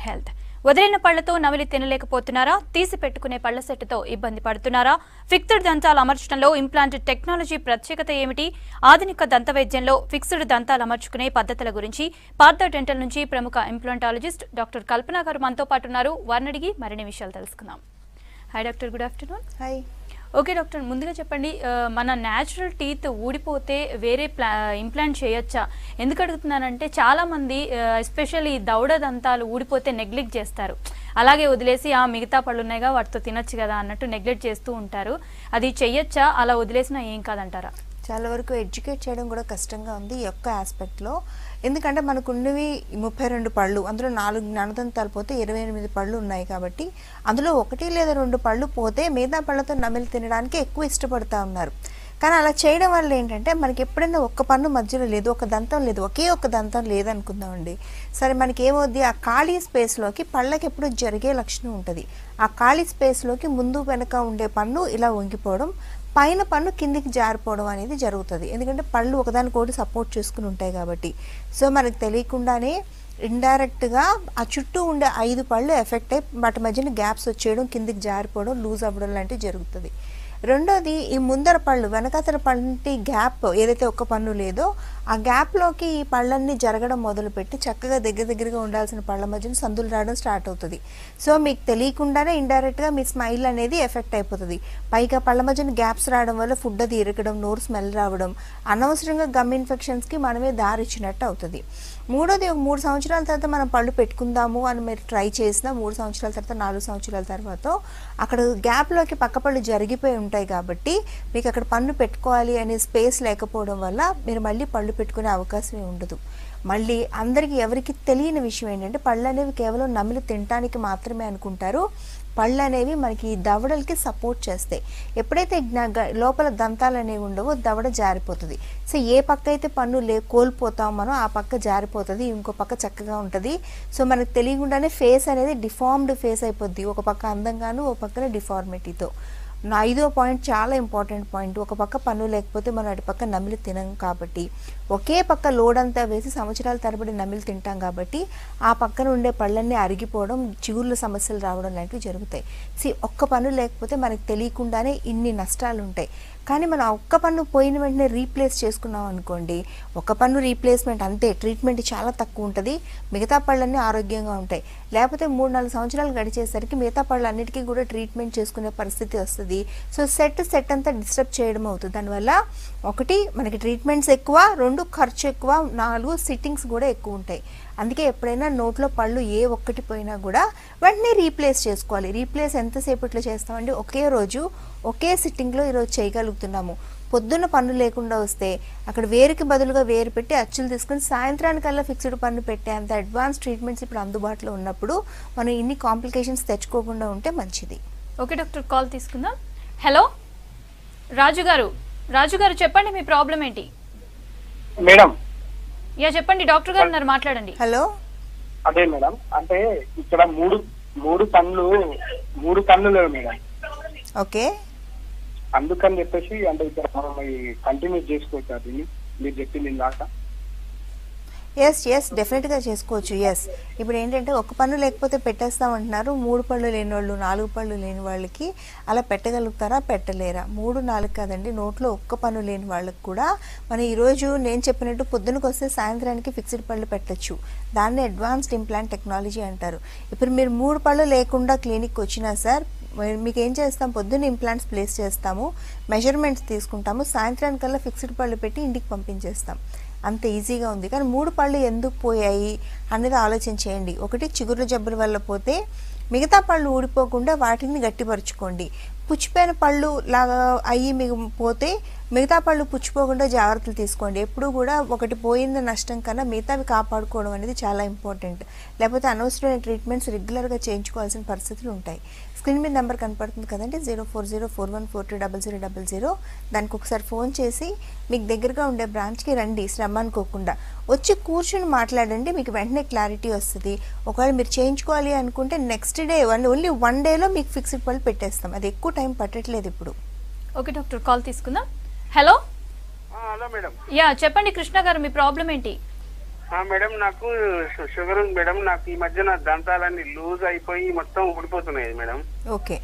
Health వదిలిన పళ్ళతో నమిలి తినలేకపోతున్నారా? తీసి పెట్టుకునే పళ్ళ సెట్టుతో ఇబ్బంది పడుతున్నారా? ఫిక్స్డ్ దంతాలు అమర్చడంలో ఇంప్లాంట్ టెక్నాలజీ ప్రత్యేకత ఏమిటి? ఆధునిక దంత వైద్యంలో ఫిక్స్డ్ దంతాలు అమర్చుకునే పద్ధతుల గురించి పార్థ డెంటల్ నుంచి ప్రముఖ ఇంప్లాంటాలజిస్ట్ డాక్టర్ కల్పన గారు మనతో పాటు ఉన్నారు. వారిని అడిగి మరిన్ని విషయాలు తెలుసుకుందాం. Hi doctor good afternoon. Hi. Okay doctor. ముందుగా చెప్పండి మన న్యాచురల్ టీత్ ఊడిపోతే వేరే ప్లా ఇంప్లాంట్ చేయొచ్చా? ఎందుకు అడుగుతున్నానంటే చాలామంది ఎస్పెషల్లీ దౌడ దంతాలు ఊడిపోతే నెగ్లెక్ట్ చేస్తారు. అలాగే వదిలేసి ఆ మిగతా పళ్ళు ఉన్నాయిగా వాటితో తినొచ్చు కదా అన్నట్టు నెగ్లెక్ట్ చేస్తూ ఉంటారు. అది చెయ్యొచ్చా అలా వదిలేసినా ఏం కాదంటారా? చాలా వరకు ఎడ్యుకేట్ చేయడం కూడా కష్టంగా ఉంది. ఈ యొక్క ఆస్పెక్ట్లో ఎందుకంటే మనకు ఉన్నవి ముప్పై రెండు పళ్ళు అందులో నాలుగు జ్ఞానదంతాలు పోతే ఇరవై ఎనిమిది పళ్ళు ఉన్నాయి కాబట్టి అందులో ఒకటి లేదా రెండు పళ్ళు పోతే మిగతా పళ్ళతో నమిలి తినడానికి ఎక్కువ ఇష్టపడతా ఉన్నారు. కానీ అలా చేయడం వల్ల ఏంటంటే మనకి ఎప్పుడైనా ఒక్క పన్ను మధ్యలో లేదు ఒక దంతం లేదు ఒకే ఒక దంతం లేదనుకుందామండి. సరే మనకి ఏమవుద్ది ఆ ఖాళీ స్పేస్లోకి పళ్ళకి ఎప్పుడు జరిగే లక్షణం ఉంటుంది. ఆ ఖాళీ స్పేస్లోకి ముందు వెనక ఉండే పన్ను ఇలా వంగిపోవడం పైన పన్ను కిందికి జారిపోవడం అనేది జరుగుతుంది. ఎందుకంటే పళ్ళు ఒకదానికోటి సపోర్ట్ చేసుకుని ఉంటాయి కాబట్టి. సో మనకు తెలియకుండానే ఇండైరెక్ట్గా ఆ చుట్టూ ఉండే ఐదు పళ్ళు ఎఫెక్ట్ అయ్యి వాటి మధ్యన గ్యాప్స్ వచ్చేయడం కిందికి జారిపోవడం లూజ్ అవ్వడం లాంటివి జరుగుతుంది. రెండోది ఈ ముందర పళ్ళు వెనకాతల పంటి గ్యాప్ ఏదైతే ఒక్క పన్ను లేదో ఆ గ్యాప్లోకి ఈ పళ్ళన్నీ జరగడం మొదలుపెట్టి చక్కగా దగ్గర దగ్గరగా ఉండాల్సిన పళ్ళ మధ్యన సందులు రావడం స్టార్ట్ అవుతుంది. సో మీకు తెలియకుండానే ఇండైరెక్ట్గా మీ స్మైల్ అనేది ఎఫెక్ట్ అయిపోతుంది. పైగా పళ్ళ మధ్యన గ్యాప్స్ రావడం వల్ల ఫుడ్ అది ఇరగడం నోరు స్మెల్ రావడం అనవసరంగా గమ్ ఇన్ఫెక్షన్స్కి మనమే దారి ఇచ్చినట్టు అవుతుంది. మూడోది ఒక మూడు సంవత్సరాల తర్వాత మనం పళ్ళు పెట్టుకుందాము అని మీరు ట్రై చేసిన మూడు సంవత్సరాల తర్వాత నాలుగు సంవత్సరాల తర్వాత అక్కడ గ్యాప్లోకి పక్క పళ్ళు జరిగిపోయి ఉంటాయి కాబట్టి మీకు అక్కడ పన్ను పెట్టుకోవాలి అనే స్పేస్ లేకపోవడం వల్ల మీరు మళ్ళీ పళ్ళు పెట్టుకునే అవకాశమే ఉండదు. మళ్ళీ అందరికీ ఎవరికి తెలియని విషయం ఏంటంటే పళ్ళు అనేవి కేవలం నమిలి తినటానికి మాత్రమే అనుకుంటారు. పళ్ళు అనేవి మనకి దవడలకి సపోర్ట్ చేస్తాయి. ఎప్పుడైతే గ- లోపల దంతాలు అనేవి ఉండవో దవడ జారిపోతుంది. సో ఏ పక్క అయితే పన్ను లే కోల్పోతాం మనం ఆ పక్క జారిపోతుంది ఇంకో పక్క చక్కగా ఉంటుంది. సో మనకు తెలియకుండానే ఫేస్ అనేది డిఫార్మ్డ్ ఫేస్ అయిపోద్ది. ఒక పక్క అందంగాను ఒక పక్కన డిఫార్మిటీతో నా ఐదో పాయింట్ చాలా ఇంపార్టెంట్ పాయింట్. ఒక పక్క పన్ను లేకపోతే మనం అటు పక్క నమిలి తినం కాబట్టి. ఒకే పక్క లోడ్ అంతా వేసి సంవత్సరాల తరబడి నమిలి తింటాం కాబట్టి ఆ పక్కన ఉండే పళ్ళన్నీ అరిగిపోవడం చిగుర్ల సమస్యలు రావడం లాంటివి జరుగుతాయి. సి ఒక్క పన్ను లేకపోతే మనకి తెలియకుండానే ఇన్ని నష్టాలు ఉంటాయి కానీ మనం ఒక్క పన్ను పోయిన వెంటనే రీప్లేస్ చేసుకున్నాం అనుకోండి ఒక పన్ను రీప్లేస్మెంట్ అంతే ట్రీట్మెంట్ చాలా తక్కువ ఉంటుంది మిగతా పళ్ళన్నీ ఆరోగ్యంగా ఉంటాయి. లేకపోతే మూడు నాలుగు సంవత్సరాలు గడిచేసరికి మిగతా పళ్ళు అన్నిటికీ కూడా ట్రీట్మెంట్ చేసుకునే పరిస్థితి వస్తుంది. సో సెట్ సెట్ అంతా డిస్టర్బ్ చేయడం అవుతుంది. దానివల్ల ఒకటి మనకి ట్రీట్మెంట్స్ ఎక్కువ రెండు ఖర్చు ఎక్కువ నాలుగు సిట్టింగ్స్ కూడా ఎక్కువ ఉంటాయి. అందుకే ఎప్పుడైనా నోట్లో పళ్ళు ఏ ఒక్కటి పోయినా కూడా వెంటనే రీప్లేస్ చేసుకోవాలి. రీప్లేస్ ఎంతసేపట్లో చేస్తామంటే ఒకే రోజు ఒకే సిట్టింగ్లో ఈరోజు చేయగలుగుతున్నాము. పొద్దున్న పన్ను లేకుండా వస్తే అక్కడ వేరుకి బదులుగా వేరు పెట్టి అచ్చులు తీసుకుని సాయంత్రానికల్లా ఫిక్స్డ్ పన్ను పెట్టే అంత అడ్వాన్స్ ట్రీట్మెంట్స్ ఇప్పుడు అందుబాటులో ఉన్నప్పుడు మనం ఇన్ని కాంప్లికేషన్స్ తెచ్చుకోకుండా ఉంటే మంచిది. Okay doctor. కాల్ తీసుకుందాం. హలో? రాజు గారు రాజు గారు చెప్పండి మీ ప్రాబ్లం ఏంటి? మేడం యా చెప్పండి డాక్టర్ గారు ఉన్నారు మాట్లాడండి. హలో. అదే మేడం అంటే ఇక్కడ మూడు మూడు పనులు మూడు పనులు లేవు మేడం. ఓకే. అందుకని చెప్పేసి అంటే ఇక్కడ మనం కంటిన్యూ చేసుకోవచ్చు అది మీరు చెప్పింది ఇందాక. ఎస్ ఎస్ డెఫినెట్గా చేసుకోవచ్చు. ఎస్ ఇప్పుడు ఏంటంటే ఒక పన్ను లేకపోతే పెట్టేస్తామంటున్నారు. మూడు పళ్ళు లేని వాళ్ళు నాలుగు పళ్ళు లేని వాళ్ళకి అలా పెట్టగలుగుతారా? పెట్టలేరా? మూడు నాలుగు కాదండి. నోట్లో ఒక్క పన్ను లేని వాళ్ళకి కూడా మనం ఈరోజు నేను చెప్పినట్టు పొద్దునకు వస్తే సాయంత్రానికి ఫిక్స్డ్ పళ్ళు పెట్టచ్చు. దాన్ని అడ్వాన్స్డ్ ఇంప్లాంట్ టెక్నాలజీ అంటారు. ఇప్పుడు మీరు మూడు పళ్ళు లేకుండా క్లినిక్ వచ్చినా సార్ మీకు ఏం చేస్తాం? పొద్దున్న ఇంప్లాంట్స్ ప్లేస్ చేస్తాము మెజర్మెంట్స్ తీసుకుంటాము సాయంత్రానికల్లా ఫిక్స్డ్ పళ్ళు పెట్టి ఇంటికి పంపించేస్తాం. అంత ఈజీగా ఉంది. కానీ మూడు పళ్ళు ఎందుకు పోయాయి అనేది ఆలోచన చేయండి ఒకటి చిగురుల జబ్బుల వల్ల పోతే మిగతా పళ్ళు ఊడిపోకుండా వాటిని గట్టిపరుచుకోండి. పుచ్చిపోయిన పళ్ళు లాగా అయ్యి మీకు పోతే మిగతా పళ్ళు పుచ్చిపోకుండా జాగ్రత్తలు తీసుకోండి. ఎప్పుడు కూడా ఒకటి పోయింది నష్టం కన్నా మిగతావి కాపాడుకోవడం అనేది చాలా ఇంపార్టెంట్. లేకపోతే అనవసరమైన ట్రీట్మెంట్స్ రెగ్యులర్గా చేయించుకోవాల్సిన పరిస్థితులు ఉంటాయి. స్క్రీన్ మీద నెంబర్ కనపడుతుంది కదండి zero four zero four one four two double zero double zero. దానికి ఒకసారి ఫోన్ చేసి మీకు దగ్గరగా ఉండే బ్రాంచ్కి రండి శ్రమ అనుకోకుండా. వచ్చి కూర్చుని మాట్లాడండి మీకు వెంటనే క్లారిటీ వస్తుంది. ఒకవేళ మీరు చేయించుకోవాలి అనుకుంటే next day one only one డేలో మీకు ఫిక్స్డ్ పళ్ళు పెట్టేస్తాం. అది ఎక్కువ టైం పట్టట్లేదు ఇప్పుడు. ఓకే డాక్టర్ కాల్ తీసుకుందాం. హలో? Hello madam. యా చెప్పండి కృష్ణ గారు మీ ప్రాబ్లం ఏంటి? మేడం నాకు షుగర్ ఉంది మేడం. నాకు ఈ మధ్య నా దంతాలన్నీ లూజ్ అయిపోయి మొత్తం ఊడిపోతున్నాయి మేడం. ఓకే.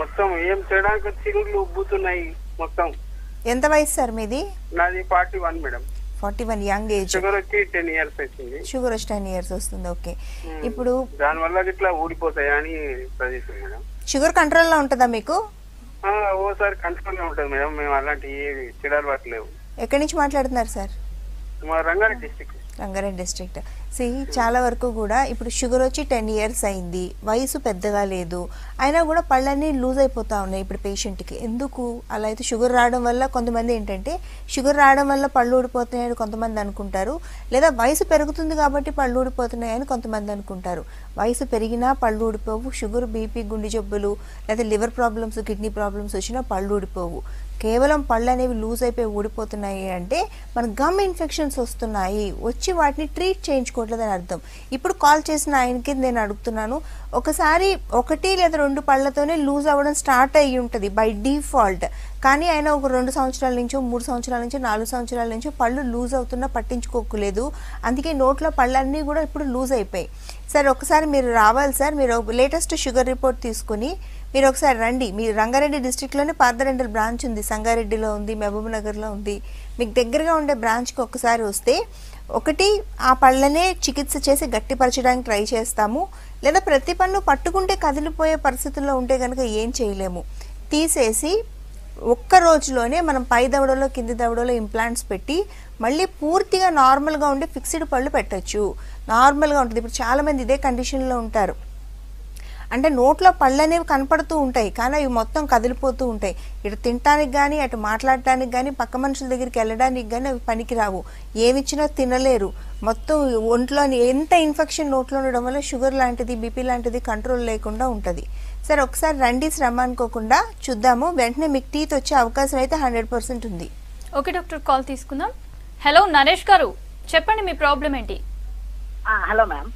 మొత్తం ఏం చేయడానికి చిగుళ్ళు ఉబ్బుతున్నాయి మొత్తం. ఎంత వయసు సార్ మీది? నాది forty one madam. Forty one young age. Sugar వచ్చి టెన్ ఇయర్స్ వచ్చింది. షుగర్ వచ్చి టెన్ ఇయర్స్ వస్తుంది. ఓకే. ఇప్పుడు దాని వల్ల ఇట్లా ఊడిపోతాయా అని సజెషన్ మేడం. షుగర్ కంట్రోల్లో ఉంటుందా మీకు? ఓసారి కంట్రోల్ ఉంటుంది మేడం. మేము అలాంటి ఏ చెడు అలవాటు లేవు. ఎక్కడి నుంచి మాట్లాడుతున్నారు సార్? రంగారెడ్డి రంగారెడ్డి డిస్ట్రిక్ట్ సి చాలా వరకు కూడా ఇప్పుడు షుగర్ వచ్చి టెన్ ఇయర్స్ అయింది. వయసు పెద్దగా లేదు. అయినా కూడా పళ్ళన్నీ లూజ్ అయిపోతా ఉన్నాయి ఇప్పుడు పేషెంట్కి ఎందుకు? అలా అయితే షుగర్ రావడం వల్ల కొంతమంది ఏంటంటే షుగర్ రావడం వల్ల పళ్ళు ఊడిపోతున్నాయని కొంతమంది అనుకుంటారు. లేదా వయసు పెరుగుతుంది కాబట్టి పళ్ళు ఊడిపోతున్నాయని కొంతమంది అనుకుంటారు. వయసు పెరిగినా పళ్ళు ఊడిపోవు షుగర్ బీపీ గుండె జబ్బులు లేదా లివర్ ప్రాబ్లమ్స్ కిడ్నీ ప్రాబ్లమ్స్ వచ్చినా పళ్ళు ఊడిపోవు. కేవలం పళ్ళు అనేవి లూజ్ అయిపోయి ఊడిపోతున్నాయి అంటే మన గమ్ ఇన్ఫెక్షన్స్ వస్తున్నాయి. వచ్చి వాటిని ట్రీట్ చేయించుకోవట్లేదని అర్థం. ఇప్పుడు కాల్ చేసిన ఆయనకి నేను అడుగుతున్నాను ఒకసారి ఒకటి లేదా రెండు పళ్ళతోనే లూజ్ అవ్వడం స్టార్ట్ అయ్యి ఉంటుంది బై డిఫాల్ట్. కానీ ఆయన ఒక రెండు సంవత్సరాల నుంచో మూడు సంవత్సరాల నుంచో నాలుగు సంవత్సరాల నుంచో పళ్ళు లూజ్ అవుతున్నా పట్టించుకోకలేదు. అందుకే నోట్లో పళ్ళన్నీ కూడా ఇప్పుడు లూజ్ అయిపోయాయి. సార్ ఒకసారి మీరు రావాలి సార్. మీరు లేటెస్ట్ షుగర్ రిపోర్ట్ తీసుకుని మీరు ఒకసారి రండి. మీ రంగారెడ్డి డిస్టిక్లోనే పార్దరెండల్ బ్రాంచ్ ఉంది. సంగారెడ్డిలో ఉంది మహబూబ్నగర్లో ఉంది. మీకు దగ్గరగా ఉండే బ్రాంచ్కి ఒకసారి వస్తే ఒకటి ఆ పళ్ళనే చికిత్స చేసి గట్టిపరచడానికి ట్రై చేస్తాము. లేదా ప్రతి పన్ను పట్టుకుంటే కదిలిపోయే పరిస్థితుల్లో ఉంటే కనుక ఏం చేయలేము. తీసేసి ఒక్క రోజులోనే మనం పై దవడలో కింది దవడలో ఇంప్లాంట్స్ పెట్టి మళ్ళీ పూర్తిగా నార్మల్గా ఉండే ఫిక్స్డ్ పళ్ళు పెట్టచ్చు. నార్మల్గా ఉంటుంది. ఇప్పుడు చాలామంది ఇదే కండిషన్లో ఉంటారు. అంటే నోట్లో పళ్ళు అనేవి కనపడుతూ ఉంటాయి కానీ అవి మొత్తం కదిలిపోతూ ఉంటాయి. ఇటు తినటానికి కానీ అటు మాట్లాడటానికి కానీ పక్క మనుషుల దగ్గరికి వెళ్ళడానికి కానీ అవి పనికిరావు. ఏమిచ్చినా తినలేరు. మొత్తం ఒంట్లోని ఎంత ఇన్ఫెక్షన్ నోట్లో ఉండడం వల్ల షుగర్ లాంటిది బీపీ లాంటిది కంట్రోల్ లేకుండా ఉంటుంది. సరే ఒకసారి రండి శ్రమ అనుకోకుండా చూద్దాము. వెంటనే మీకు టీత్ వచ్చే అవకాశం అయితే హండ్రెడ్ పర్సెంట్ ఉంది. ఓకే డాక్టర్ కాల్ తీసుకుందాం. హలో నరేష్ గారు చెప్పండి మీ ప్రాబ్లం ఏంటి? ఆ, హలో మ్యామ్.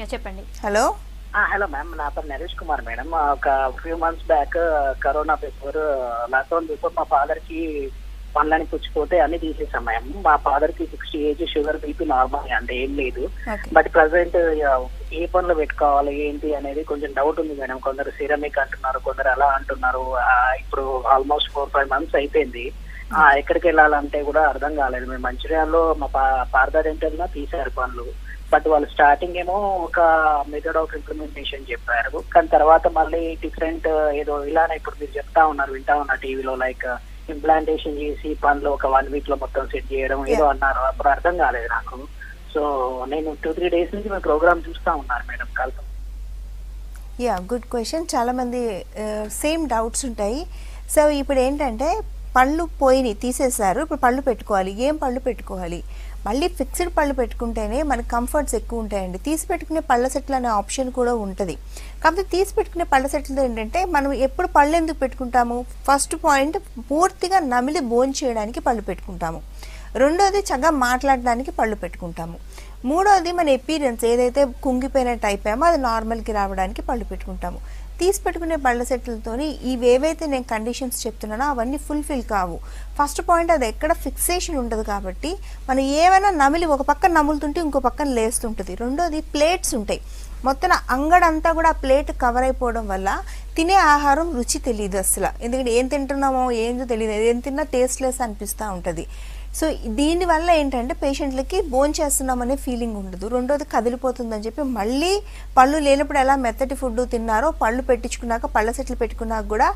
యా చెప్పండి. హలో? హలో మ్యామ్ నా పేరు నరేష్ కుమార్ మేడం. ఒక few months back corona before lockdown before మా ఫాదర్కి పనులని పుచ్చిపోతే అన్ని తీసేసాం మ్యామ్. మా ఫాదర్కి sixty age sugar BP normal అంటే ఏం లేదు. బట్ ప్రజెంట్ ఏ పనులు పెట్టుకోవాలి ఏంటి అనేది కొంచెం డౌట్ ఉంది మేడం. కొందరు సిరమిక్ అంటున్నారు కొందరు అలా అంటున్నారు. ఇప్పుడు ఆల్మోస్ట్ ఫోర్ ఫైవ్ మంత్స్ అయిపోయింది. ఎక్కడికి వెళ్ళాలంటే కూడా అర్థం కాలేదు. మేము మంచిర్యాలలో మా పార్దా డెంటల్ తీశారు పనులు బట్ వాళ్ళు స్టార్టింగ్ ఏమో ఒక మెథడ్ ఆఫ్ ఇంప్లిమెంటేషన్ చెప్పారు. కానీ తర్వాత మళ్ళీ డిఫరెంట్ ఏదో ఇలానే ఇప్పుడు మీరు చెప్తా ఉన్నారు వింటా ఉన్నా టీవీలో లైక్ ఇంప్లాంటేషన్ చేసి పనులు ఒక వన్ వీక్లో మొత్తం సెట్ చేయడం ఏదో అన్నారు. అప్పుడు అర్థం కాలేదు నాకు. సో నేను టూ త్రీ డేస్ నుంచి మీ ప్రోగ్రామ్ చూస్తా ఉన్నారు మేడం కలుపు యా గుడ్ క్వశ్చన్ చాలామంది సేమ్ డౌట్స్ ఉంటాయి. సో ఇప్పుడు ఏంటంటే పళ్ళు పోయినాయి తీసేశారు. ఇప్పుడు పళ్ళు పెట్టుకోవాలి. ఏం పళ్ళు పెట్టుకోవాలి? మళ్ళీ ఫిక్స్డ్ పళ్ళు పెట్టుకుంటేనే మనకి కంఫర్ట్స్ ఎక్కువ ఉంటాయండి. తీసి పెట్టుకునే పళ్ళ సెట్లు అనే ఆప్షన్ కూడా ఉంటుంది. కాకపోతే తీసి పెట్టుకునే పళ్ళ సెట్లు ఏంటంటే మనం ఎప్పుడు పళ్ళు ఎందుకు పెట్టుకుంటాము? ఫస్ట్ పాయింట్ పూర్తిగా నమిలి బోన్ చేయడానికి పళ్ళు పెట్టుకుంటాము. రెండోది చక్కగా మాట్లాడడానికి పళ్ళు పెట్టుకుంటాము. మూడోది మన ఎపీరియన్స్ ఏదైతే కుంగిపోయినట్టు అయిపోయామో అది నార్మల్కి రావడానికి పళ్ళు పెట్టుకుంటాము. తీసి పెట్టుకునే పళ్ళ సెట్లతోని ఇవి ఏవైతే నేను కండిషన్స్ చెప్తున్నానో అవన్నీ ఫుల్ఫిల్ కావు. ఫస్ట్ పాయింట్ అది ఎక్కడ ఫిక్సేషన్ ఉండదు కాబట్టి మనం ఏమైనా నమిలి ఒక పక్కన నములుతుంటే ఇంకో పక్కన లేస్తుంటుంది. రెండోది ప్లేట్స్ ఉంటాయి. మొత్తం అంగడంతా కూడా ఆ ప్లేట్ కవర్ అయిపోవడం వల్ల తినే ఆహారం రుచి తెలియదు అసలు. ఎందుకంటే ఏం తింటున్నామో ఏందో తెలియదు. ఏం తిన్నా టేస్ట్లెస్ అనిపిస్తూ ఉంటుంది. సో దీనివల్ల ఏంటంటే పేషెంట్లకి బోన్ చేస్తున్నామనే ఫీలింగ్ ఉండదు. రెండోది కదిలిపోతుందని చెప్పి మళ్ళీ పళ్ళు లేనప్పుడు ఎలా మెత్తటి ఫుడ్ తిన్నారో పళ్ళు పెట్టించుకున్నాక పళ్ళ సెట్లు పెట్టుకున్నాక కూడా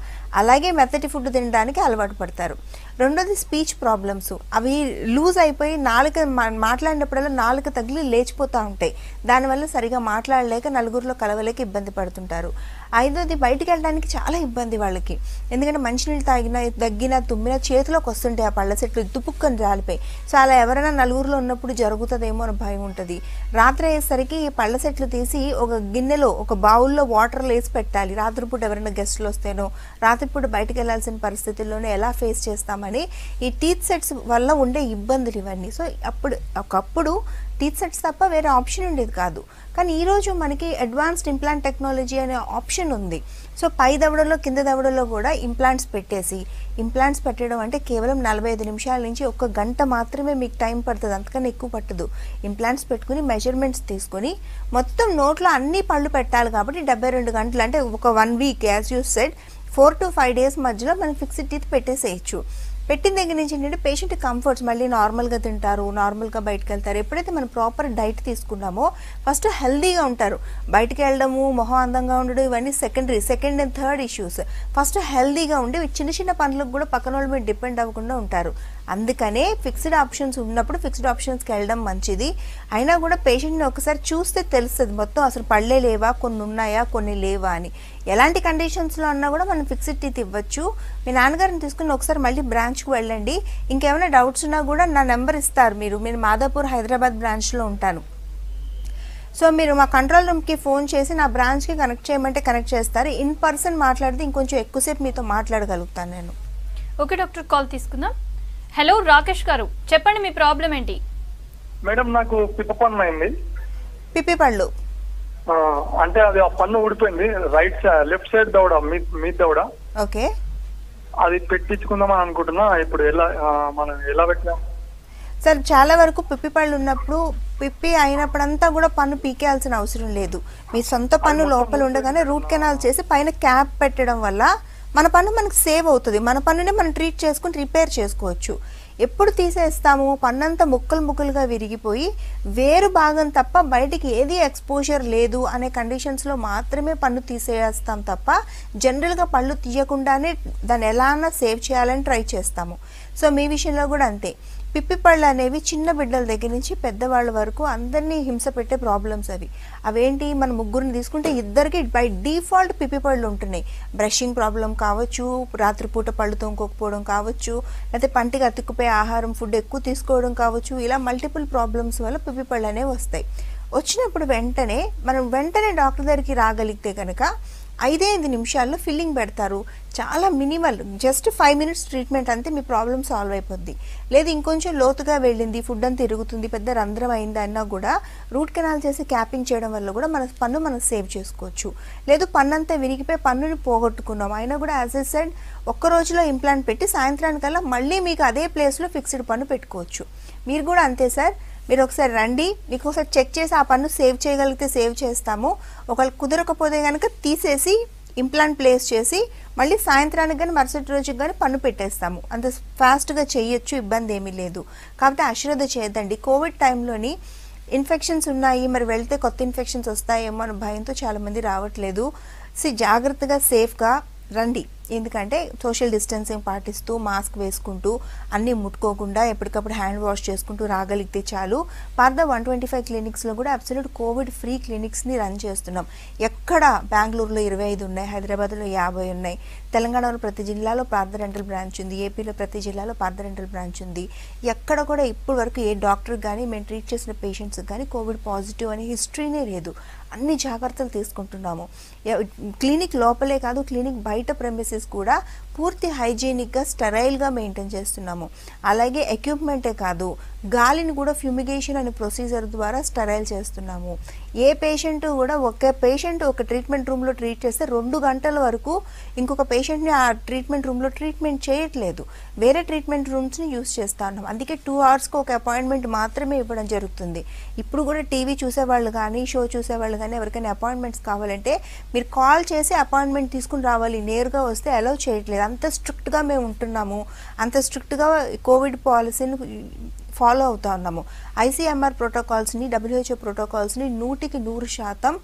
అలాగే మెత్తటి ఫుడ్ తినడానికి అలవాటు పడతారు. రెండోది స్పీచ్ ప్రాబ్లమ్స్. అవి లూజ్ అయిపోయి నాలుక మా- మాట్లాడినప్పుడల్లా నాలుక తగిలి లేచిపోతూ ఉంటాయి. దానివల్ల సరిగా మాట్లాడలేక నలుగురిలో కలవలేక ఇబ్బంది పడుతుంటారు. ఐదోది బయటికి వెళ్ళడానికి చాలా ఇబ్బంది వాళ్ళకి. ఎందుకంటే మంచినీళ్ళు తాగినా దగ్గినా తుమ్మినా చేతిలోకి వస్తుంటాయి ఆ పళ్ళ చెట్లు దుపుక్కని రాలిపోయి. సో అలా ఎవరైనా నలుగురిలో ఉన్నప్పుడు జరుగుతుందేమో అని భయం ఉంటుంది. రాత్రి అయ్యేసరికి ఈ పళ్ళ చెట్లు తీసి ఒక గిన్నెలో ఒక బౌల్లో వాటర్ వేసి పెట్టాలి. రాత్రిపూట ఎవరైనా గెస్టులు వస్తేనో రాత్రిపూట బయటికి వెళ్ళాల్సిన పరిస్థితుల్లోనే ఎలా ఫేస్ చేస్తామని అని ఈ టీత్ సెట్స్ వల్ల ఉండే ఇబ్బందులు ఇవన్నీ. సో అప్పుడు ఒకప్పుడు టీత్ సెట్స్ తప్ప వేరే ఆప్షన్ ఉండేది కాదు. కానీ ఈరోజు మనకి అడ్వాన్స్డ్ ఇంప్లాంట్ టెక్నాలజీ అనే ఆప్షన్ ఉంది. సో పై దవడలో కింద దవడలో కూడా ఇంప్లాంట్స్ పెట్టేసి ఇంప్లాంట్స్ పెట్టడం అంటే కేవలం నలభై ఐదు నిమిషాల నుంచి ఒక గంట మాత్రమే మీకు టైం పడుతుంది. అంతకన్నా ఎక్కువ పట్టదు. ఇంప్లాంట్స్ పెట్టుకుని మెజర్మెంట్స్ తీసుకొని మొత్తం నోట్లో అన్ని పళ్ళు పెట్టాలి కాబట్టి డెబ్బై రెండు గంటలు అంటే ఒక one week as you said four to five days మధ్యలో మనం ఫిక్స్డ్ టీత్ పెట్టేసేయచ్చు. పెట్టిన దగ్గర నుంచి ఏంటంటే పేషెంట్ కంఫర్ట్స్ మళ్ళీ నార్మల్గా తింటారు నార్మల్గా బయటకు వెళ్తారు ఎప్పుడైతే మనం ప్రాపర్ డైట్ తీసుకున్నామో ఫస్ట్ హెల్దీగా ఉంటారు. బయటకు వెళ్ళడము మొహం అందంగా ఉండడం ఇవన్నీ secondary second and third issues first హెల్దీగా ఉండి చిన్న చిన్న పనులకు కూడా పక్కన వాళ్ళ మీద డిపెండ్ అవ్వకుండా ఉంటారు. అందుకనే ఫిక్స్డ్ ఆప్షన్స్ ఉన్నప్పుడు ఫిక్స్డ్ ఆప్షన్స్కి వెళ్ళడం మంచిది. అయినా కూడా పేషెంట్ని ఒకసారి చూస్తే తెలుస్తుంది మొత్తం అసలు పళ్ళే లేవా కొన్ని ఉన్నాయా కొన్ని లేవా అని. ఎలాంటి కండిషన్స్లో అన్నా కూడా మనం ఫిక్స్డ్ టీత్ ఇవ్వచ్చు. మీ నాన్నగారిని తీసుకుని ఒకసారి మళ్ళీ బ్రాంచ్కి వెళ్ళండి. ఇంకేమైనా డౌట్స్ ఉన్నా కూడా నా నెంబర్ ఇస్తారు మీరు. నేను మాదాపూర్ హైదరాబాద్ బ్రాంచ్లో ఉంటాను. సో మీరు మా కంట్రోల్ రూమ్కి ఫోన్ చేసి నా బ్రాంచ్కి కనెక్ట్ చేయమంటే కనెక్ట్ చేస్తారు. ఇన్ పర్సన్ మాట్లాడితే ఇంకొంచెం ఎక్కువసేపు మీతో మాట్లాడగలుగుతాను నేను. Okay doctor. కాల్ తీసుకుందాం. హలో రాకేష్ గారు చెప్పండి మీ ప్రాబ్లం ఏంటి? మేడం నాకు పిప్ప పన్ను అయింది. పిప్పి పళ్ళు. ఆ, అంటే అది ఆ పన్ను ఊడిపోయింది. రైట్ సైడ్ లెఫ్ట్ సైడ్ దవడ మీ దవడ. ఓకే. అది పెట్టించుకుందామని అనుకుంటున్నా. ఇప్పుడు ఎలా మనం ఎలా పెట్టాం సార్ చాలా వరకు పిప్పి పళ్ళు ఉన్నప్పుడు పిప్పి అయినప్పుడంతా కూడా పన్ను పీకేయాల్సిన అవసరం లేదు. మీ సొంత పన్ను లోపల ఉండగానే రూట్ కెనాల్ చేసి పైన క్యాప్ పెట్టడం వల్ల మన పన్ను మనకు సేవ్ అవుతుంది. మన పన్నునే మనం ట్రీట్ చేసుకుని రిపేర్ చేసుకోవచ్చు. ఎప్పుడు తీసేస్తాము? పన్నంతా ముక్కలు ముక్కలుగా విరిగిపోయి వేరు భాగం తప్ప బయటికి ఏది ఎక్స్పోజర్ లేదు అనే కండిషన్స్లో మాత్రమే పన్ను తీసేస్తాం తప్ప జనరల్గా పళ్ళు తీయకుండానే దాన్ని ఎలా సేవ్ చేయాలని ట్రై చేస్తాము. సో మీ విషయంలో కూడా అంతే. పిప్పిపళ్ళు అనేవి చిన్న బిడ్డల దగ్గర నుంచి పెద్దవాళ్ళ వరకు అందరినీ హింస పెట్టే ప్రాబ్లమ్స్ అవి. అవేంటి? మన ముగ్గురిని తీసుకుంటే ఇద్దరికి బై డిఫాల్ట్ పిప్పిపళ్ళు ఉంటున్నాయి. బ్రషింగ్ ప్రాబ్లం కావచ్చు రాత్రిపూట పళ్ళు తోముకోకపోవడం కావచ్చు లేకపోతే పంటికి అతుక్కుపోయే ఆహారం ఫుడ్ ఎక్కువ తీసుకోవడం కావచ్చు ఇలా మల్టిపుల్ ప్రాబ్లమ్స్ వల్ల పిప్పి పళ్ళు అనేవి వస్తాయి. వచ్చినప్పుడు వెంటనే మనం వెంటనే డాక్టర్ దగ్గరికి రాగలిగితే కనుక ఐదైదు ఐదు నిమిషాల్లో ఫిల్లింగ్ పెడతారు. చాలా minimal just five minutes treatment అంతే మీ ప్రాబ్లమ్ సాల్వ్ అయిపోద్ది. లేదు ఇంకొంచెం లోతుగా వెళ్ళింది ఫుడ్ అంతా తిరుగుతుంది పెద్ద రంధ్రం అయింది అన్నా కూడా రూట్ కెనాల్ చేసి క్యాపింగ్ చేయడం వల్ల కూడా మన పన్ను మనం సేవ్ చేసుకోవచ్చు. లేదు పన్ను అంతా విరిగిపోయి పన్నుని పోగొట్టుకున్నాం. అయినా కూడా యాజ్ ఎ సెడ్ ఒక్క రోజులో ఇంప్లాంట్ పెట్టి సాయంత్రానికల్లా మళ్ళీ మీకు అదే ప్లేస్లో ఫిక్స్డ్ పన్ను పెట్టుకోవచ్చు. మీరు కూడా అంతే సార్. మీరు ఒకసారి రండి. మీకు ఒకసారి చెక్ చేసి ఆ పన్ను సేవ్ చేయగలిగితే సేవ్ చేస్తాము. ఒకవేళ కుదరకపోతే కనుక తీసేసి ఇంప్లాంట్ ప్లేస్ చేసి మళ్ళీ సాయంత్రానికి కానీ మరుసటి రోజుకి కానీ పన్ను పెట్టేస్తాము. అంత ఫాస్ట్గా చేయొచ్చు ఇబ్బంది ఏమీ లేదు. కాబట్టి అశ్రద్ధ చేయదండి కోవిడ్ టైంలోని ఇన్ఫెక్షన్స్ ఉన్నాయి. మరి వెళ్తే కొత్త ఇన్ఫెక్షన్స్ వస్తాయేమో అని భయంతో చాలామంది రావట్లేదు. సి జాగ్రత్తగా సేఫ్గా రండి. ఎందుకంటే సోషల్ డిస్టెన్సింగ్ పాటిస్తూ మాస్క్ వేసుకుంటూ అన్నీ ముట్టుకోకుండా ఎప్పటికప్పుడు హ్యాండ్ వాష్ చేసుకుంటూ రాగలిగితే చాలు. పర్ద వన్ ట్వంటీ ఫైవ్ క్లినిక్స్లో కూడా అబ్సల్యూట్ కోవిడ్ ఫ్రీ క్లినిక్స్ని రన్ చేస్తున్నాం. ఎక్కడ బెంగళూరులో ఇరవై ఐదు ఉన్నాయి హైదరాబాద్లో యాభై ఉన్నాయి తెలంగాణలో ప్రతి జిల్లాలో పార్ద రెంటల్ బ్రాంచ్ ఉంది ఏపీలో ప్రతి జిల్లాలో పార్ద రెంటల్ బ్రాంచ్ ఉంది. ఎక్కడ కూడా ఇప్పటి వరకు ఏ డాక్టర్ కానీ మేము ట్రీట్ చేసిన పేషెంట్స్ కానీ కోవిడ్ పాజిటివ్ అనే హిస్టరీనే లేదు. అన్ని జాగ్రత్తలు తీసుకుంటున్నాము. క్లినిక్ లోపలే కాదు క్లినిక్ బయట ప్రెమిసెస్ కూడా పూర్తి హైజీనిక్గా స్టెరైల్గా మెయింటైన్ చేస్తున్నాము. అలాగే ఎక్విప్మెంటే కాదు గాలిని కూడా ఫ్యూమిగేషన్ అనే ప్రొసీజర్ ద్వారా స్టెరైల్ చేస్తున్నాము. ఏ పేషెంట్ కూడా ఒక పేషెంట్ ఒక ట్రీట్మెంట్ రూమ్లో ట్రీట్ చేస్తే రెండు గంటల వరకు ఇంకొక పేషెంట్ని ఆ ట్రీట్మెంట్ రూమ్లో ట్రీట్మెంట్ చేయట్లేదు. వేరే ట్రీట్మెంట్ రూమ్స్ని యూస్ చేస్తా ఉన్నాం. అందుకే టూ అవర్స్కి ఒక అపాయింట్మెంట్ మాత్రమే ఇవ్వడం జరుగుతుంది. ఇప్పుడు కూడా టీవీ చూసేవాళ్ళు కానీ షో చూసేవాళ్ళు కానీ ఎవరికైనా అపాయింట్మెంట్స్ కావాలంటే మీరు కాల్ చేసి అపాయింట్మెంట్ తీసుకుని రావాలి నేరుగా వస్తే అలౌ చేయట్లేదు. అంత స్ట్రిక్ట్గా మేము ఉంటున్నాము. అంత స్ట్రిక్ట్గా కోవిడ్ పాలసీని ఫాలో అవుతా ఉన్నాము ఐసీఎంఆర్ ప్రోటోకాల్స్ని డబ్ల్యూహెచ్ఓ ప్రోటోకాల్స్ని నూటికి నూరు శాతం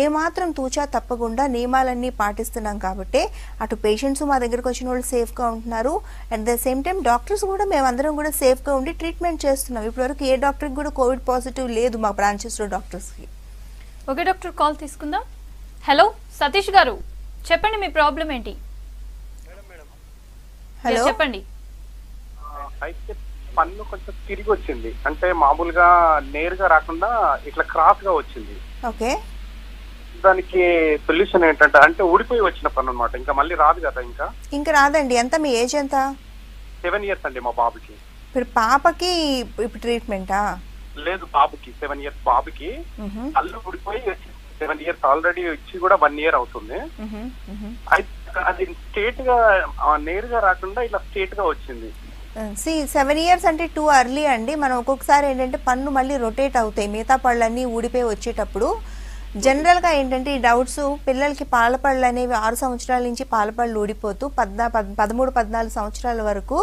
ఏమాత్రం తూచా తప్పకుండా నియమాలన్నీ పాటిస్తున్నాం కాబట్టి అటు పేషెంట్స్ మా దగ్గరకు వచ్చిన వాళ్ళు సేఫ్గా ఉంటున్నారు. At the same time doctors కూడా మేమందరం కూడా సేఫ్గా ఉండి ట్రీట్మెంట్ చేస్తున్నాం. ఇప్పటివరకు ఏ డాక్టర్కి కూడా కోవిడ్ పాజిటివ్ లేదు మా బ్రాంచెస్లో డాక్టర్స్కి ఓకే డాక్టర్ కాల్ తీసుకుందాం. హలో సతీష్ గారు చెప్పండి మీ ప్రాబ్లం ఏంటి? హలో చెప్పండి. అయితే పన్ను కొంచెం తిరిగి వచ్చింది అంటే మామూలుగా నేరుగా రాకుండా ఇట్లా క్రాస్గా వచ్చింది. ఓకే. దానికి సొల్యూషన్ ఏంటంటే అంటే ఊడిపోయి వచ్చిన పన్ను అనమాట ఇంకా మళ్ళీ రాదు కదా ఇంకా? ఇంకా రాదండి. ఎంత? మీ ఏజ్ ఎంత? సెవెన్ ఇయర్స్ అండి మా బాబుకి. ఇప్పుడు పాపకి ఇప్పుడు ట్రీట్మెంటా లేదు బాబుకి. సెవెన్ ఇయర్స్ బాబుకి. కళ్ళు ఊడిపోయి సెవెన్ ఇయర్స్ ఆల్రెడీ ఇచ్చి కూడా వన్ ఇయర్ అవుతుంది. అది స్ట్రేట్గా నేరుగా రాకుండా ఇట్లా స్ట్రేట్గా వచ్చింది. సి సెవెన్ ఇయర్స్ అంటే టూ అర్లీ అండి. మనం ఒక్కొక్కసారి ఏంటంటే పన్ను మళ్ళీ రొటేట్ అవుతాయి. మిగతా పళ్ళన్నీ ఊడిపోయి వచ్చేటప్పుడు జనరల్గా ఏంటంటే ఈ డౌట్స్ పిల్లలకి పాలపళ్ళు అనేవి ఆరు సంవత్సరాల నుంచి పాలపళ్ళు ఊడిపోతూ పద్నా పదమూడు పద్నాలుగు సంవత్సరాల వరకు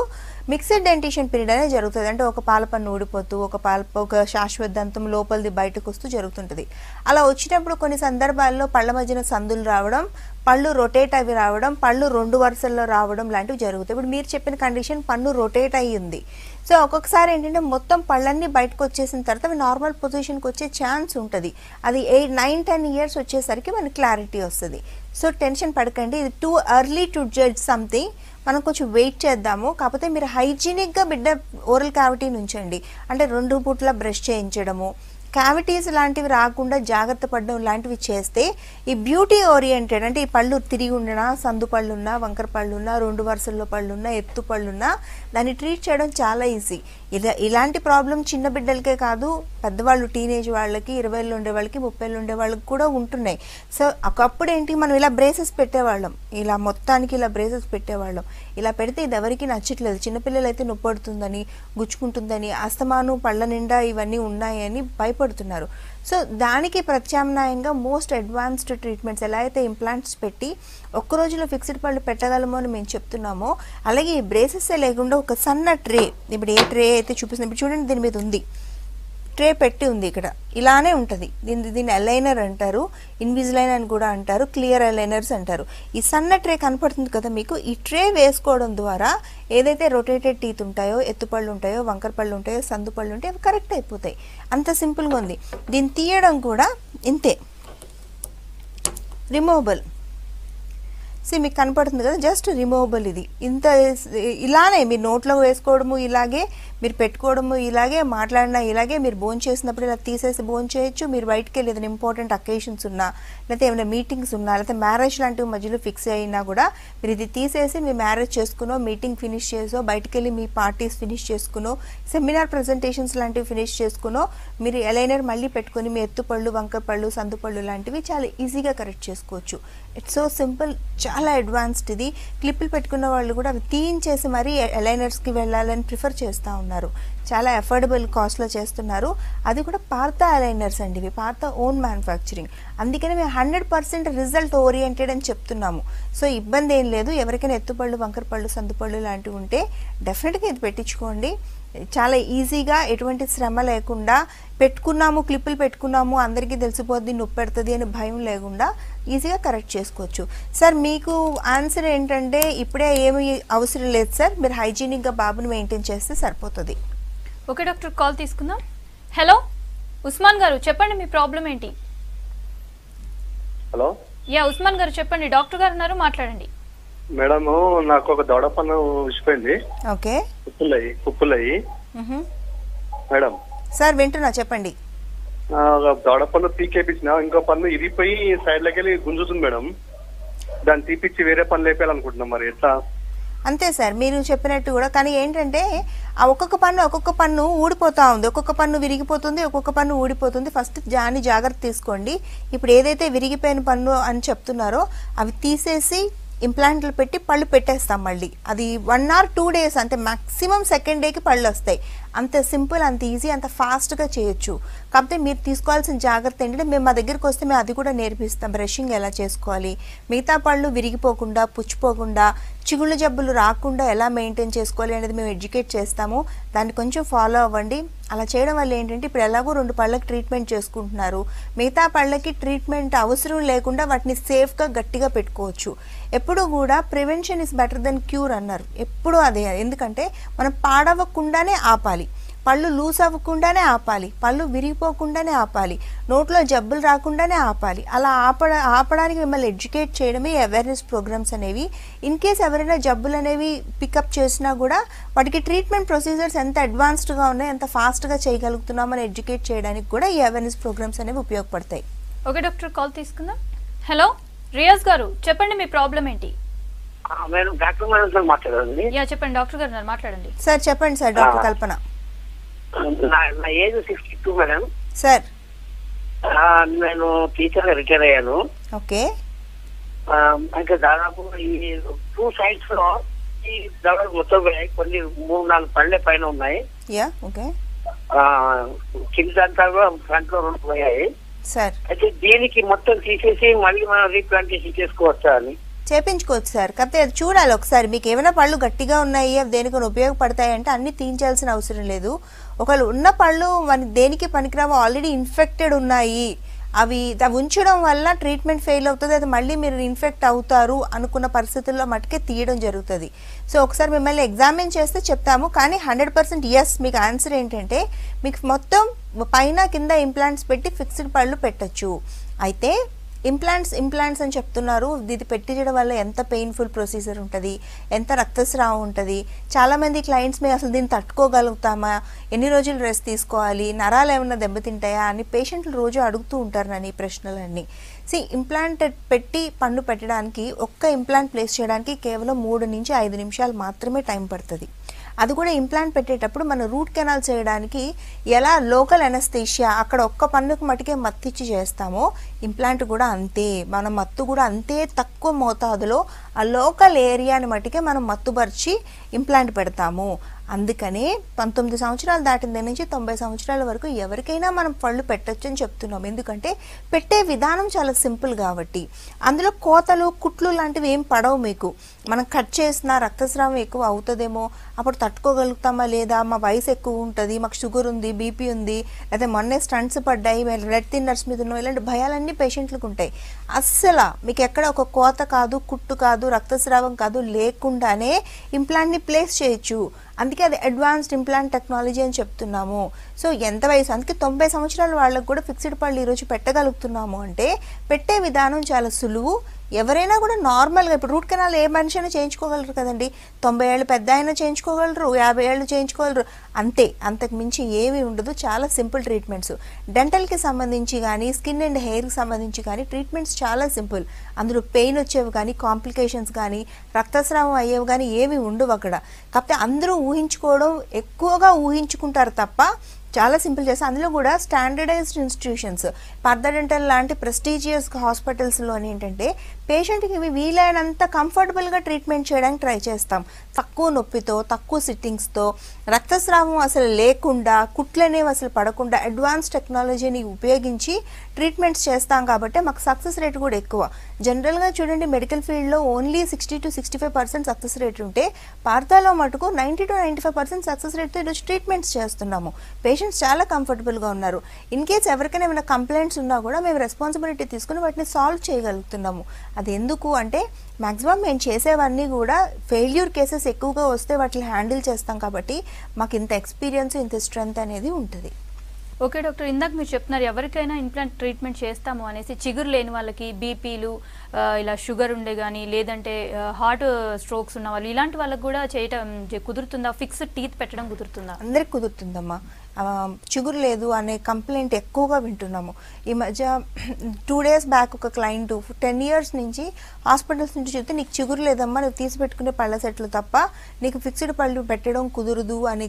మిక్స్డ్ డెంటిషన్ పీరియడ్ అనేది జరుగుతుంది. అంటే ఒక పాలపన్ను ఊడిపోతూ ఒక పాల ఒక శాశ్వత దంతం లోపలిది బయటకు వస్తూ జరుగుతుంటుంది. అలా వచ్చినప్పుడు కొన్ని సందర్భాల్లో పళ్ళ మధ్యన సందులు రావడం పళ్ళు రొటేట్ అవి రావడం పళ్ళు రెండు వరుసల్లో రావడం లాంటివి జరుగుతాయి. ఇప్పుడు మీరు చెప్పిన కండిషన్ పన్ను రొటేట్ అయ్యి ఉంది. సో ఒక్కొక్కసారి ఏంటంటే మొత్తం పళ్ళన్నీ బయటకు వచ్చేసిన తర్వాత అవి నార్మల్ పొజిషన్కి వచ్చే ఛాన్స్ ఉంటుంది. అది ఎయిట్ నైన్ టెన్ ఇయర్స్ వచ్చేసరికి మనకి క్లారిటీ వస్తుంది. సో టెన్షన్ పడకండి. ఇది too early to judge something మనం కొంచెం వెయిట్ చేద్దాము. కాకపోతే మీరు హైజీనిక్గా బిడ్డ ఓరల్ క్యావిటీ నుంచండి. అంటే రెండు పూట్ల బ్రష్ చేయించడము క్యావిటీస్ లాంటివి రాకుండా జాగ్రత్త పడడం లాంటివి చేస్తే ఈ బ్యూటీ ఓరియంటెడ్ అంటే ఈ పళ్ళు తిరిగి ఉండినా సందు పళ్ళున్నా వంకర పళ్ళున్నా రెండు వరుసల్లో పళ్ళున్నా ఎత్తు పళ్ళున్నా దాన్ని ట్రీట్ చేయడం చాలా ఈజీ ఇలా ఇలాంటి ప్రాబ్లం చిన్న బిడ్డలకే కాదు పెద్దవాళ్ళు టీనేజ్ వాళ్ళకి ఇరవైలో ఉండే వాళ్ళకి ముప్పైలో ఉండే వాళ్ళకి కూడా ఉంటున్నాయి. సో ఒకప్పుడు ఏంటి మనం ఇలా బ్రేసెస్ పెట్టేవాళ్ళం. ఇలా మొత్తానికి ఇలా బ్రేసెస్ పెట్టేవాళ్ళం. ఇలా పెడితే ఇది ఎవరికి నచ్చట్లేదు. చిన్నపిల్లలు అయితే నొప్పడుతుందని గుచ్చుకుంటుందని అస్తమాను పళ్ళ నిండా ఇవన్నీ ఉన్నాయని భయపడుతున్నారు. సో దానికి ప్రత్యామ్నాయంగా మోస్ట్ అడ్వాన్స్డ్ ట్రీట్మెంట్స్ ఎలా అయితే ఇంప్లాంట్స్ పెట్టి ఒక్క రోజులో ఫిక్స్డ్ పళ్ళు పెట్టగలమో అని మేము చెప్తున్నామో. అలాగే ఈ బ్రేసెస్ లేకుండా ఒక సన్న ట్రే ఇప్పుడు ఏ ట్రే అయితే చూపిస్తుంది ఇప్పుడు చూడండి దీని మీద ఉంది. ట్రే పెట్టి ఉంది ఇక్కడ. ఇలానే ఉంటుంది. దీని దీన్ని అలైనర్ అంటారు ఇన్విజిలైన్ అని కూడా అంటారు క్లియర్ అలైనర్స్ అంటారు. ఈ సన్న ట్రే కనపడుతుంది కదా మీకు. ఈ ట్రే వేసుకోవడం ద్వారా ఏదైతే రొటేటెడ్ టీత్ ఉంటాయో ఎత్తుపళ్ళు ఉంటాయో వంకర పళ్ళు ఉంటాయో సందు పళ్ళు ఉంటాయో అవి కరెక్ట్ అయిపోతాయి. అంత సింపుల్గా ఉంది. దీన్ని తీయడం కూడా ఇంతే. రిమూవబుల్ సో మీకు కనపడుతుంది కదా జస్ట్ రిమూవబుల్ ఇది. ఇంత ఇలానే మీరు నోట్లో వేసుకోవడము ఇలాగే మీరు పెట్టుకోవడము ఇలాగే మాట్లాడినా ఇలాగే మీరు బోన్ చేసినప్పుడు ఇలా తీసేసి బోన్ చేయొచ్చు. మీరు బయటకు వెళ్ళి ఏదైనా ఇంపార్టెంట్ అకేషన్స్ ఉన్నా లేకపోతే ఏమైనా మీటింగ్స్ ఉన్నా లేకపోతే మ్యారేజ్ లాంటివి మధ్యలో ఫిక్స్ అయినా కూడా మీరు ఇది తీసేసి మీ మ్యారేజ్ చేసుకునో మీటింగ్ ఫినిష్ చేసో బయటికి వెళ్ళి మీ పార్టీస్ ఫినిష్ చేసుకునో సెమినార్ ప్రజెంటేషన్స్ లాంటివి ఫినిష్ చేసుకునో మీరు ఎలైనర్ మళ్ళీ పెట్టుకొని మీ ఎత్తుపళ్ళు వంకపళ్ళు సందుపళ్ళు లాంటివి చాలా ఈజీగా కరెక్ట్ చేసుకోవచ్చు. ఇట్స్ సో సింపుల్ చాలా అడ్వాన్స్డ్ ఇది. క్లిప్పులు పెట్టుకున్న వాళ్ళు కూడా అవి తీయించేసి మరీ ఎలైనర్స్కి వెళ్ళాలని ప్రిఫర్ చేస్తూ ఉన్నారు. చాలా అఫోర్డబుల్ కాస్ట్లో చేస్తున్నారు. అది కూడా పార్త అలైనర్స్ అండి. ఇవి పార్త ఓన్ మ్యానుఫ్యాక్చరింగ్ అందుకని మేము హండ్రెడ్ పర్సెంట్ రిజల్ట్ ఓరియంటెడ్ అని చెప్తున్నాము. సో ఇబ్బంది ఏం లేదు. ఎవరికైనా ఎత్తుపళ్ళు వంకరపళ్ళు సందుపళ్ళు లాంటివి ఉంటే డెఫినెట్గా ఇది పెట్టించుకోండి. చాలా ఈజీగా ఎటువంటి శ్రమ లేకుండా పెట్టుకున్నాము క్లిప్పులు పెట్టుకున్నాము అందరికీ తెలిసిపోద్ది నొప్పి పెడుతుంది అని భయం లేకుండా ఈజీగా కరెక్ట్ చేసుకోవచ్చు. సార్ మీకు ఆన్సర్ ఏంటంటే ఇప్పుడే ఏమి అవసరం లేదు సార్. మీరు హైజీనిక్గా బాబుని మెయింటైన్ చేస్తే సరిపోతుంది. ఓకే డాక్టర్ కాల్ తీసుకుందాం. హలో ఉస్మాన్ గారు చెప్పండి మీ ప్రాబ్లం ఏంటి? హలో? యా ఉస్మాన్ గారు చెప్పండి. డాక్టర్ గారు ఉన్నారు మాట్లాడండి. మేడం నాకు ఒక దవడ పన్ను ఉసిపోయింది ఓకే. కుప్పులయ్యి కుప్పులయ్యి. మేడం. సార్ వింటున్నా చెప్పండి. ఒక దవడ పన్ను పీకేపించిన ఇంకో పన్ను ఇరిగిపోయి సైడ్ లకి వెళ్ళి గుంజుతుంది మేడం. దాన్ని తీపిచ్చి వేరే పనులు వేపేయాలనుకుంటున్నాం మరి ఎట్లా? అంతే సార్ మీరు చెప్పినట్టు కూడా. కానీ ఏంటంటే ఆ ఒక్కొక్క పన్ను ఒక్కొక్క పన్ను ఊడిపోతా ఉంది. ఒక్కొక్క పన్ను విరిగిపోతుంది ఒక్కొక్క పన్ను ఊడిపోతుంది. ఫస్ట్ జాని జాగ్రత్త తీసుకోండి. ఇప్పుడు ఏదైతే విరిగిపోయిన పన్ను అని చెప్తున్నారో అవి తీసేసి ఇంప్లాంట్లు పెట్టి పళ్ళు పెట్టేస్తాం మళ్ళీ. అది వన్ ఆర్ టూ డేస్ అంటే మాక్సిమం సెకండ్ డేకి పళ్ళు వస్తాయి. అంత సింపుల్ అంత ఈజీ అంత ఫాస్ట్గా చేయొచ్చు. కాకపోతే మీరు తీసుకోవాల్సిన జాగ్రత్త ఏంటంటే మేము మా దగ్గరికి వస్తే మేము అది కూడా నేర్పిస్తాం. బ్రషింగ్ ఎలా చేసుకోవాలి? మిగతా పళ్ళు విరిగిపోకుండా పుచ్చిపోకుండా చిగుళ్ళ జబ్బులు రాకుండా ఎలా మెయింటైన్ చేసుకోవాలి అనేది మేము ఎడ్యుకేట్ చేస్తాము. దాన్ని కొంచెం ఫాలో అవ్వండి. అలా చేయడం వల్ల ఏంటంటే ఇప్పుడు ఎలాగో రెండు పళ్ళకి ట్రీట్మెంట్ చేసుకుంటున్నారు. మిగతా పళ్ళకి ట్రీట్మెంట్ అవసరం లేకుండా వాటిని సేఫ్గా గట్టిగా పెట్టుకోవచ్చు. ఎప్పుడు కూడా prevention is better than cure అన్నారు. ఎప్పుడూ అదే ఎందుకంటే మనం పాడవకుండానే ఆపాలి. పళ్ళు లూస్ అవ్వకుండానే ఆపాలి. పళ్ళు విరిగిపోకుండానే ఆపాలి. నోట్లో జబ్బులు రాకుండానే ఆపాలి. అలా ఆపడ ఆపడానికి మిమ్మల్ని ఎడ్యుకేట్ చేయడమే అవేర్నెస్ ప్రోగ్రామ్స్ అనేవి. ఇన్ కేస్ ఎవరైనా జబ్బులు అనేవి పికప్ చేసినా కూడా వాటికి ట్రీట్మెంట్ ప్రొసీజర్స్ ఎంత అడ్వాన్స్డ్గా ఉన్నాయి ఎంత ఫాస్ట్గా చేయగలుగుతున్నామని ఎడ్యుకేట్ చేయడానికి కూడా ఈ అవేర్నెస్ ప్రోగ్రామ్స్ అనేవి ఉపయోగపడతాయి. ఓకే డాక్టర్ కాల్ తీసుకుందాం. హలో రియాజ్ గారు చెప్పండి మీ ప్రాబ్లం ఏంటి? మేడం డాక్టర్ మాట్లాడండి యా చెప్పండి డాక్టర్ గారు మాట్లాడండి. సార్ చెప్పండి సార్ డాక్టర్. కల్పన. నా నా age sixty two madam sir నేను టీచర్ రిటైర్ అయ్యాను. ఓకే అంటే దాదాపు ఈ టూ సైడ్స్లో ఈ దవడలు మొత్తం కొన్ని మూడు నాలుగు పళ్ళే పైన ఉన్నాయి. యా ఓకే కింద అంతా కూడా ఫ్రంట్లో రెండు పోయాయి. సార్ అయితే దీనికి మొత్తం తీసేసి మళ్ళీ మనం రీప్లాంటేషన్ చేసుకోవచ్చా అని. చేపించుకోవచ్చు సార్ కాకపోతే అది చూడాలి ఒకసారి. మీకు ఏమైనా పళ్ళు గట్టిగా ఉన్నాయి అవి దేనికైనా ఉపయోగపడతాయి అంటే అన్ని తీయించాల్సిన అవసరం లేదు. ఒకవేళ ఉన్న పళ్ళు మన దేనికి పనికిరావు ఆల్రెడీ ఇన్ఫెక్టెడ్ ఉన్నాయి. అవి ఉంచడం వల్ల ట్రీట్మెంట్ ఫెయిల్ అవుతుంది. అది మళ్ళీ మీరు ఇన్ఫెక్ట్ అవుతారు అనుకున్న పరిస్థితుల్లో మటుకే తీయడం జరుగుతుంది. సో ఒకసారి మిమ్మల్ని ఎగ్జామిన్ చేస్తే చెప్తాము. కానీ హండ్రెడ్ పర్సెంట్ ఎస్ మీకు ఆన్సర్ ఏంటంటే మీకు మొత్తం పైన కింద ఇంప్లాంట్స్ పెట్టి ఫిక్స్డ్ పళ్ళు పెట్టొచ్చు. అయితే ఇంప్లాంట్స్ ఇంప్లాంట్స్ అని చెప్తున్నారు. ఇది పెట్టించడం వల్ల ఎంత పెయిన్ఫుల్ ప్రొసీజర్ ఉంటుంది? ఎంత రక్తస్రావం ఉంటుంది? చాలామంది క్లయింట్స్ మేము అసలు దీన్ని తట్టుకోగలుగుతామా? ఎన్ని రోజులు రెస్ట్ తీసుకోవాలి? నరాలు ఏమైనా దెబ్బతింటాయా? అని పేషెంట్లు రోజు అడుగుతూ ఉంటారు నన్ను ఈ ప్రశ్నలన్నీ. సి ఇంప్లాంట్ పెట్టి పన్ను పెట్టడానికి ఒక్క ఇంప్లాంట్ ప్లేస్ చేయడానికి కేవలం మూడు నుంచి ఐదు నిమిషాలు మాత్రమే టైం పడుతుంది. అది కూడా ఇంప్లాంట్ పెట్టేటప్పుడు మనం రూట్ కెనాల్ చేయడానికి ఎలా లోకల్ ఎనస్థీషియా అక్కడ ఒక్క పన్నుకు మటుకే మత్తిచ్చి చేస్తామో ఇంప్లాంట్ కూడా అంతే. మన మత్తు కూడా అంతే తక్కువ మోతాదులో ఆ లోకల్ ఏరియాని మట్టుకే మనం మత్తుపరిచి ఇంప్లాంట్ పెడతాము. అందుకనే పంతొమ్మిది సంవత్సరాలు దాటిన దగ్గర నుంచి తొంభై సంవత్సరాల వరకు ఎవరికైనా మనం పళ్ళు పెట్టొచ్చు అని చెప్తున్నాం. ఎందుకంటే పెట్టే విధానం చాలా సింపుల్ కాబట్టి. అందులో కోతలు కుట్లు లాంటివి ఏం పడవు మీకు. మనం కట్ చేసిన రక్తస్రావం ఎక్కువ అవుతుందేమో అప్పుడు తట్టుకోగలుగుతామా లేదా? మా వయసు ఎక్కువ ఉంటుంది మాకు షుగర్ ఉంది బీపీ ఉంది లేదా మొన్నే స్టంట్స్ పడ్డాయి బ్లడ్ థిన్నర్స్ మీద ఇలాంటి భయాలన్నీ పేషెంట్లకు ఉంటాయి. అస్సలు మీకు ఎక్కడ ఒక కోత కాదు కుట్టు కాదు రక్తస్రావం కాదు లేకుండానే ఇంప్లాంట్ని ప్లేస్ చేయొచ్చు. అందుకే అది అడ్వాన్స్డ్ ఇంప్లాంట్ టెక్నాలజీ అని చెప్తున్నాము. సో ఎంత వయసు? అందుకే తొంభై సంవత్సరాల వాళ్ళకు కూడా ఫిక్స్డ్ పళ్ళు ఈరోజు పెట్టగలుగుతున్నాము అంటే పెట్టే విధానం చాలా సులువు. ఎవరైనా కూడా నార్మల్గా ఇప్పుడు రూట్ కెనాల్ ఏ మనిషి అయినా చేయించుకోగలరు కదండి. తొంభై ఏళ్ళు పెద్ద అయినా చేయించుకోగలరు యాభై ఏళ్ళు చేయించుకోగలరు. అంతే అంతకు మించి ఏమీ ఉండదు. చాలా సింపుల్ ట్రీట్మెంట్స్. డెంటల్కి సంబంధించి కానీ స్కిన్ అండ్ హెయిర్కి సంబంధించి కానీ ట్రీట్మెంట్స్ చాలా సింపుల్. అందులో పెయిన్ వచ్చేవి కానీ కాంప్లికేషన్స్ కానీ రక్తస్రావం అయ్యేవి కానీ ఏమీ ఉండవు అక్కడ. కాకపోతే అందరూ ఊహించుకోవడం ఎక్కువగా ఊహించుకుంటారు తప్ప చాలా సింపుల్ చేసి అందులో కూడా స్టాండర్డైజ్డ్ ఇన్స్టిట్యూషన్స్. పర్దడెంటల్ లాంటి ప్రెస్టీజియస్ హాస్పిటల్స్లో ఏంటంటే పేషెంట్కి వీలైనంత కంఫర్టబుల్గా ట్రీట్మెంట్ చేయడానికి ట్రై చేస్తాం. తక్కువ నొప్పితో తక్కువ సిట్టింగ్స్తో రక్తస్రావం అసలు లేకుండా కుట్లనేవి అసలు పడకుండా అడ్వాన్స్ టెక్నాలజీని ఉపయోగించి ట్రీట్మెంట్స్ చేస్తాం కాబట్టి మాకు సక్సెస్ రేట్ కూడా ఎక్కువ. జనరల్గా చూడండి మెడికల్ ఫీల్డ్లో only sixty to sixty five percent success rate ఉంటే పార్థాలో మటుకు ninety to ninety five percent success రేట్తో ఈరోజు ట్రీట్మెంట్స్ చేస్తున్నాము. పేషెంట్స్ చాలా కంఫర్టబుల్గా ఉన్నారు. ఇన్ కేస్ ఎవరికైనా ఏమైనా కంప్లైంట్స్ ఉన్నా కూడా మేము రెస్పాన్సిబిలిటీ తీసుకుని వాటిని సాల్వ్ చేయగలుగుతున్నాము. అది ఎందుకు అంటే మ్యాక్సిమం మేము చేసేవన్నీ కూడా ఫెయిల్యూర్ కేసెస్ ఎక్కువగా వస్తే వాటిని హ్యాండిల్ చేస్తాం కాబట్టి మాకు ఇంత ఎక్స్పీరియన్స్ ఇంత స్ట్రెంగ్త్ అనేది ఉంటుంది. ఓకే డాక్టర్ ఇందాక మీరు చెప్తున్నారు ఎవరికైనా ఇంప్లాంట్ ట్రీట్మెంట్ చేస్తాము అనేసి చిగురు లేని వాళ్ళకి బీపీలు ఇలా షుగర్ ఉండే కానీ లేదంటే హార్ట్ స్ట్రోక్స్ ఉన్న వాళ్ళు ఇలాంటి వాళ్ళకి కూడా చేయటం కుదురుతుందా? ఫిక్స్డ్ టీత్ పెట్టడం కుదురుతుందా? అందరికి కుదురుతుందమ్మా. చిగురు లేదు అనే కంప్లైంట్ ఎక్కువగా వింటున్నాము. ఈ మధ్య టూ డేస్ బ్యాక్ ఒక క్లయింట్ టెన్ ఇయర్స్ నుంచి హాస్పిటల్స్ నుంచి చెప్తే నీకు చిగురు లేదమ్మా నువ్వు తీసి పెట్టుకునే పళ్ళ సెట్లు తప్ప నీకు ఫిక్స్డ్ పళ్ళు పెట్టడం కుదరదు అని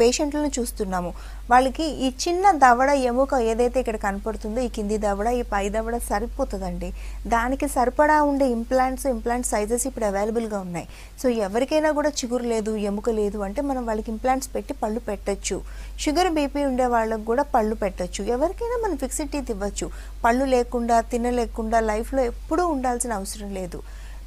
పేషెంట్లను చూస్తున్నాము. వాళ్ళకి ఈ చిన్న దవడ ఎముక ఏదైతే ఇక్కడ కనపడుతుందో ఈ కింది దవడ ఈ పై దవడ సరిపోతుందండి. దానికి సరిపడా ఉండే ఇంప్లాంట్స్ ఇంప్లాంట్ సైజెస్ ఇప్పుడు అవైలబుల్గా ఉన్నాయి. సో ఎవరికైనా కూడా చిగురు లేదు ఎముక లేదు అంటే మనం వాళ్ళకి ఇంప్లాంట్స్ పెట్టి పళ్ళు పెట్టొచ్చు. షుగర్ బీపీ ఉండే వాళ్ళకు కూడా పళ్ళు పెట్టచ్చు. ఎవరికైనా మనం ఫిక్స్డ్ టీత్ ఇవ్వచ్చు. పళ్ళు లేకుండా తినలేకుండా లైఫ్లో ఎప్పుడూ ఉండాల్సిన అవసరం లేదు.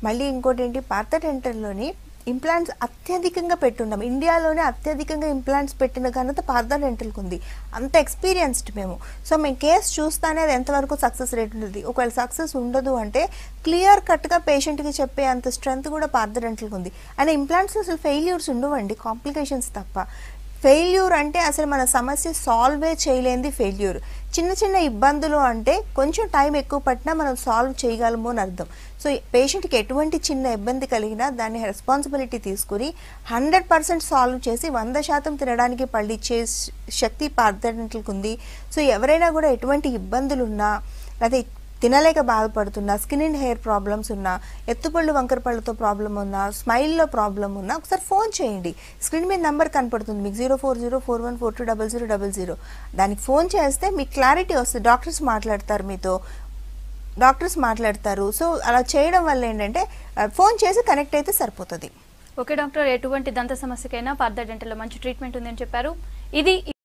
మళ్ళీ ఇంకోటి ఏంటి పాత డెంటల్లోని ఇంప్లాంట్స్ అత్యధికంగా పెట్టున్నాం ఇండియాలోనే అత్యధికంగా ఇంప్లాంట్స్ పెట్టిన ఘనత పార్థ డెంటల్కి ఉంది అంత ఎక్స్పీరియన్స్డ్ మేము. సో మేము కేసు చూస్తానే అది ఎంతవరకు సక్సెస్ రేట్ ఉంటుంది ఒకవేళ సక్సెస్ ఉండదు అంటే క్లియర్ కట్గా పేషెంట్కి చెప్పే అంత స్ట్రెంత్ కూడా పార్థ డెంటల్కి ఉంది అండ్ ఇంప్లాంట్స్ అసలు ఫెయిల్యూర్స్ ఉండవండి. కాంప్లికేషన్స్ తప్ప. ఫెయిల్యూర్ అంటే అసలు మన సమస్య సాల్వే చేయలేనిది ఫెయిల్యూర్. చిన్న చిన్న ఇబ్బందులు అంటే కొంచెం టైం ఎక్కువ పట్టినా మనం సాల్వ్ చేయగలము అని అర్థం. సో పేషెంట్కి ఎటువంటి చిన్న ఇబ్బంది కలిగినా దాన్ని రెస్పాన్సిబిలిటీ తీసుకుని హండ్రెడ్ పర్సెంట్ సాల్వ్ చేసి వంద శాతం తినడానికి పళ్ళిచ్చే శక్తి పార్థనట్లకు ఉంది. సో ఎవరైనా కూడా ఎటువంటి ఇబ్బందులు ఉన్నా అదే తినలేక బాధపడుతున్నా స్కిన్ అండ్ హెయిర్ ప్రాబ్లమ్స్ ఉన్నా ఎత్తుపళ్ళు వంకర పళ్ళతో ప్రాబ్లం ఉన్నా స్మైల్లో ప్రాబ్లం ఉన్నా ఒకసారి ఫోన్ చేయండి. స్క్రీన్ మీద నెంబర్ కనపడుతుంది మీకు. Zero four zero four one four two double zero double zero. దానికి ఫోన్ చేస్తే మీకు క్లారిటీ వస్తుంది. డాక్టర్స్ మాట్లాడతారు మీతో. డాక్టర్స్ మాట్లాడతారు. సో అలా చేయడం వల్ల ఏంటంటే ఫోన్ చేసి కనెక్ట్ అయితే సరిపోతుంది. ఓకే డాక్టర్ ఎటువంటి దంత సమస్యకైనా పార్థ డెంటల్లో మంచి ట్రీట్మెంట్ ఉందని చెప్పారు. ఇది